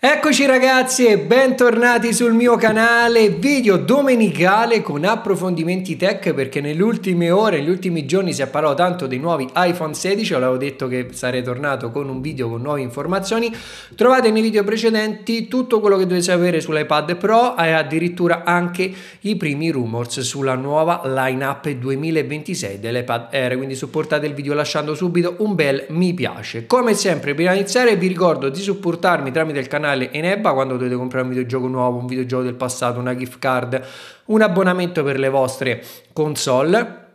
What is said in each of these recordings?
Eccoci ragazzi e bentornati sul mio canale video domenicale con approfondimenti tech perché nelle ultime ore, negli ultimi giorni si è parlato tanto dei nuovi iPhone 16, avevo detto che sarei tornato con un video con nuove informazioni, trovate nei video precedenti tutto quello che dovete sapere sull'iPad Pro e addirittura anche i primi rumors sulla nuova lineup 2026 dell'iPad Air, quindi supportate il video lasciando subito un bel mi piace. Come sempre prima di iniziare vi ricordo di supportarmi tramite il canale canale Enebba quando dovete comprare un videogioco nuovo, un videogioco del passato, una gift card, un abbonamento per le vostre console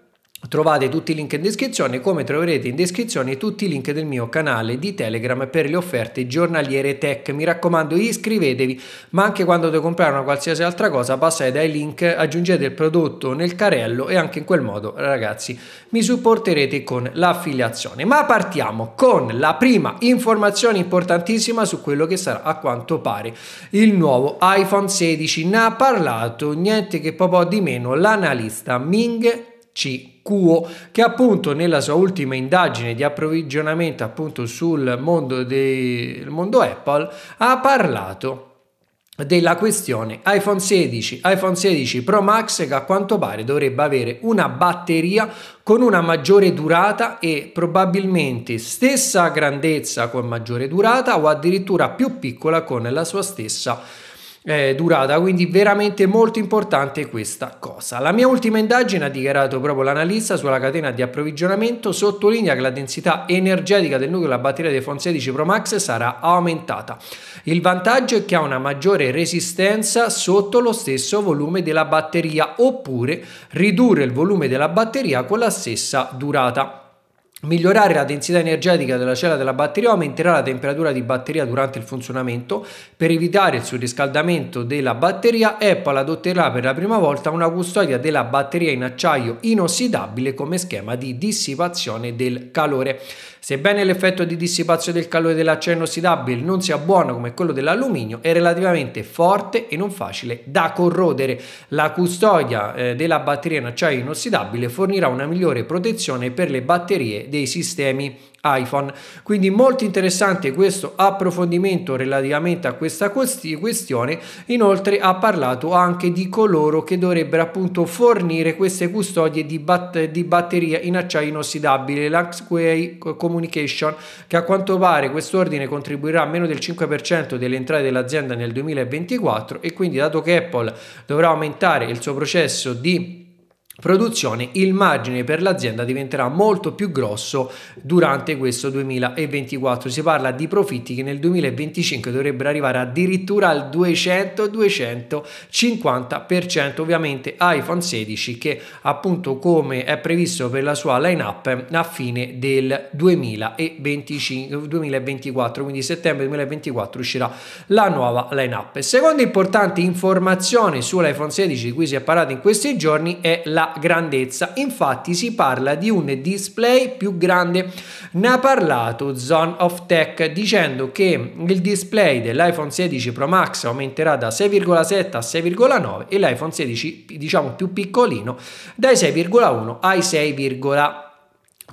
Trovate tutti i link in descrizione, come troverete in descrizione tutti i link del mio canale di Telegram per le offerte giornaliere tech. Mi raccomando, iscrivetevi, ma anche quando dovete comprare una qualsiasi altra cosa, passate dai link, aggiungete il prodotto nel carrello e anche in quel modo, ragazzi, mi supporterete con l'affiliazione. Ma partiamo con la prima informazione importantissima su quello che sarà a quanto pare il nuovo iPhone 16. Ne ha parlato niente che po' di meno l'analista Ming CQO che appunto nella sua ultima indagine di approvvigionamento appunto sul mondo, del mondo Apple ha parlato della questione iPhone 16, iPhone 16 Pro Max che a quanto pare dovrebbe avere una batteria con una maggiore durata e probabilmente stessa grandezza con maggiore durata o addirittura più piccola con la sua stessa eh, durata, quindi veramente molto importante questa cosa. La mia ultima indagine ha dichiarato proprio l'analista sulla catena di approvvigionamento, sottolinea che la densità energetica del nucleo della batteria di iPhone 16 Pro Max sarà aumentata. Il vantaggio è che ha una maggiore resistenza sotto lo stesso volume della batteria oppure ridurre il volume della batteria con la stessa durata. Migliorare la densità energetica della cella della batteria aumenterà la temperatura di batteria durante il funzionamento. Per evitare il surriscaldamento della batteria, Apple adotterà per la prima volta una custodia della batteria in acciaio inossidabile come schema di dissipazione del calore. Sebbene l'effetto di dissipazione del calore dell'acciaio inossidabile non sia buono come quello dell'alluminio, è relativamente forte e non facile da corrodere. La custodia eh, della batteria in acciaio inossidabile fornirà una migliore protezione per le batterie dei sistemi iPhone. Quindi molto interessante questo approfondimento relativamente a questa questione. Inoltre ha parlato anche di coloro che dovrebbero appunto fornire queste custodie di, bat- di batteria in acciaio inossidabile, l'Axway Communication, che a quanto pare quest'ordine contribuirà a meno del 5% delle entrate dell'azienda nel 2024 e quindi dato che Apple dovrà aumentare il suo processo di produzione, il margine per l'azienda diventerà molto più grosso durante questo 2024. Si parla di profitti che nel 2025 dovrebbero arrivare addirittura al 200-250%. Ovviamente iPhone 16 che appunto come è previsto per la sua lineup a fine del 2025, 2024, quindi settembre 2024 uscirà la nuova lineup. Seconda importante informazione sull'iPhone 16 di cui si è parlato in questi giorni è la grandezza. Infatti si parla di un display più grande. Ne ha parlato Zone of Tech dicendo che il display dell'iPhone 16 Pro Max aumenterà da 6,7 a 6,9 e l'iPhone 16 diciamo più piccolino dai 6,1 ai 6,3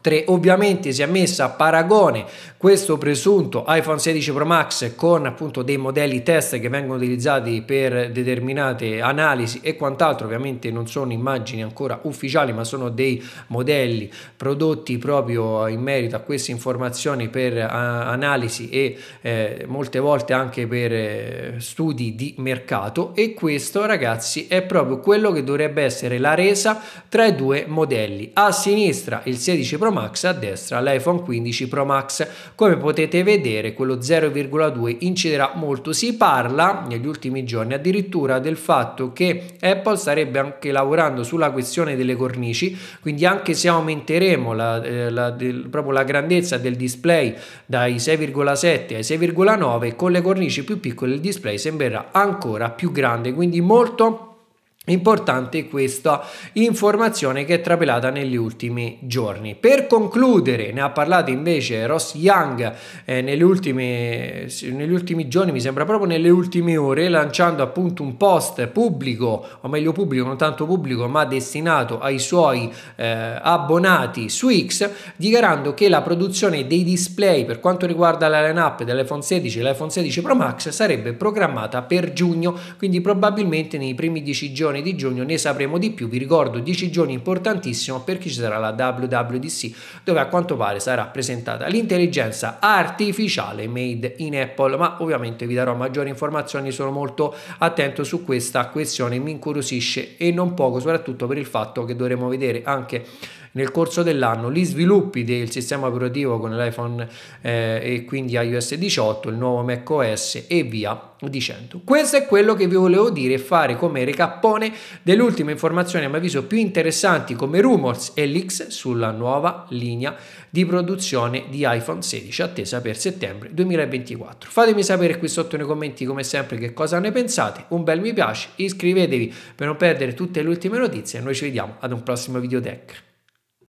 3. Ovviamente si è messa a paragone questo presunto iPhone 16 Pro Max con appunto dei modelli test che vengono utilizzati per determinate analisi e quant'altro. Ovviamente non sono immagini ancora ufficiali, ma sono dei modelli prodotti proprio in merito a queste informazioni per uh, analisi e eh, molte volte anche per eh, studi di mercato. E questo, ragazzi, è proprio quello che dovrebbe essere la resa tra i due modelli. A sinistra il 16 Pro Max, a destra l'iPhone 15 Pro Max. Come potete vedere quello 0,2 inciderà molto. Si parla negli ultimi giorni addirittura del fatto che Apple starebbe anche lavorando sulla questione delle cornici, quindi anche se aumenteremo la, eh, la, del, proprio la grandezza del display dai 6,7 ai 6,9 con le cornici più piccole il display sembrerà ancora più grande, quindi molto Importante questa informazione che è trapelata negli ultimi giorni. Per concludere, ne ha parlato invece Ross Young eh, nelle ultime, negli ultimi giorni, mi sembra proprio nelle ultime ore, lanciando appunto un post pubblico, o meglio pubblico, non tanto pubblico, ma destinato ai suoi eh, abbonati su X, dichiarando che la produzione dei display per quanto riguarda la line-up dell'iPhone 16 e l'iPhone 16 Pro Max sarebbe programmata per giugno, quindi probabilmente nei primi 10 giorni giorni di giugno ne sapremo di più. Vi ricordo 10 giorni importantissimo perché ci sarà la WWDC dove a quanto pare sarà presentata l'intelligenza artificiale made in Apple, ma ovviamente vi darò maggiori informazioni, sono molto attento su questa questione, mi incuriosisce e non poco, soprattutto per il fatto che dovremo vedere anche nel corso dell'anno gli sviluppi del sistema operativo con l'iPhone eh, e quindi iOS 18, il nuovo macOS e via dicendo. Questo è quello che vi volevo dire e fare come recappone delle ultime informazioni a mio avviso più interessanti come rumors e leaks sulla nuova linea di produzione di iPhone 16 attesa per settembre 2024. Fatemi sapere qui sotto nei commenti come sempre che cosa ne pensate, un bel mi piace, iscrivetevi per non perdere tutte le ultime notizie e noi ci vediamo ad un prossimo video tech.